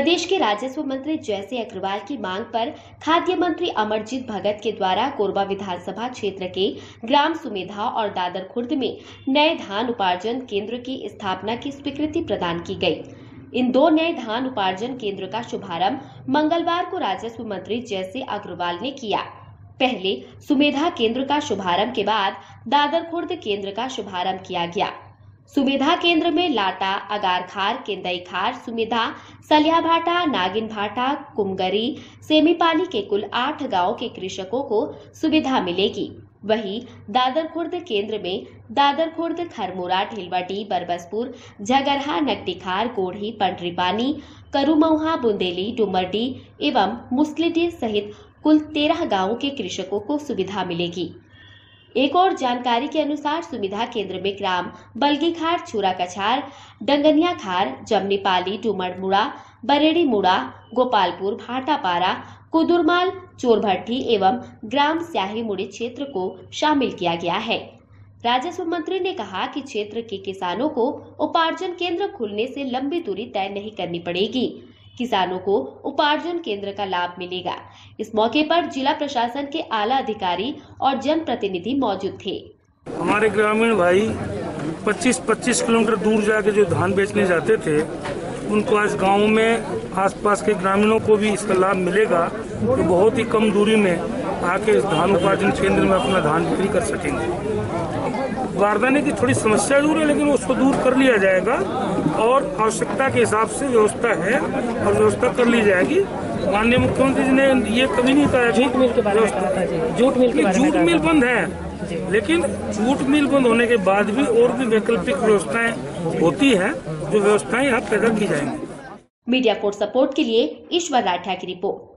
प्रदेश के राजस्व मंत्री जयसे अग्रवाल की मांग पर खाद्य मंत्री अमरजीत भगत के द्वारा कोरबा विधानसभा क्षेत्र के ग्राम सुमेधा और दादर खुर्द में नए धान उपार्जन केंद्र की स्थापना की स्वीकृति प्रदान की गई। इन दो नए धान उपार्जन केंद्र का शुभारंभ मंगलवार को राजस्व मंत्री जय जयसे अग्रवाल ने किया। पहले सुमेधा केंद्र का शुभारंभ के बाद दादर खुर्द केंद्र का शुभारंभ किया गया। सुमेधा केंद्र में लाटा अगार खार केंदई खार सुमेधा सलिया भाटा नागिन भाटा कुमगरी, सेमीपाली के कुल आठ गाँव के कृषकों को सुविधा मिलेगी। वहीं दादर खुर्द केंद्र में दादर खुर्द खरमोरा, ढीलवटी, बरबसपुर, झगरहा नकटीखार गोढ़ी, पंडरीपानी करुमौहा बुंदेली, डुमरडी एवं मुस्लिडी सहित कुल तेरह गाँवों के कृषकों को सुविधा मिलेगी। एक और जानकारी के अनुसार सुविधा केंद्र में ग्राम बलगीखार छुरा कछार, डंगनिया खार, जमनीपाली, डुमरमुड़ा, बरेड़ी मुड़ा, गोपालपुर, भाटापारा, कुदुरमाल, चोरभट्टी एवं ग्राम स्याही मुड़ी क्षेत्र को शामिल किया गया है। राजस्व मंत्री ने कहा कि क्षेत्र के किसानों को उपार्जन केंद्र खुलने से लंबी दूरी तय नहीं करनी पड़ेगी। किसानों को उपार्जन केंद्र का लाभ मिलेगा। इस मौके पर जिला प्रशासन के आला अधिकारी और जनप्रतिनिधि मौजूद थे। हमारे ग्रामीण भाई 25-25 किलोमीटर दूर जाके जो धान बेचने जाते थे, उनको आज गाँव में, आसपास के ग्रामीणों को भी इसका लाभ मिलेगा। तो बहुत ही कम दूरी में आके इस धान उपार्जन केंद्र में अपना धान बिक्री कर सकेंगे। बारदाने की थोड़ी समस्या दूर है लेकिन उसको दूर कर लिया जाएगा और आवश्यकता के हिसाब से व्यवस्था है और व्यवस्था कर ली जाएगी। माननीय मुख्यमंत्री जी ने ये कभी नहीं कहा जूट मिल के बारे में जूट मिल के जूट मिल बंद है लेकिन जूट मिल बंद होने के बाद भी और भी वैकल्पिक व्यवस्थाएँ होती है जो व्यवस्थाएँ यहाँ पैदा की जाएँगी। मीडिया फोर्स सपोर्ट के लिए ईश्वर राठा की रिपोर्ट।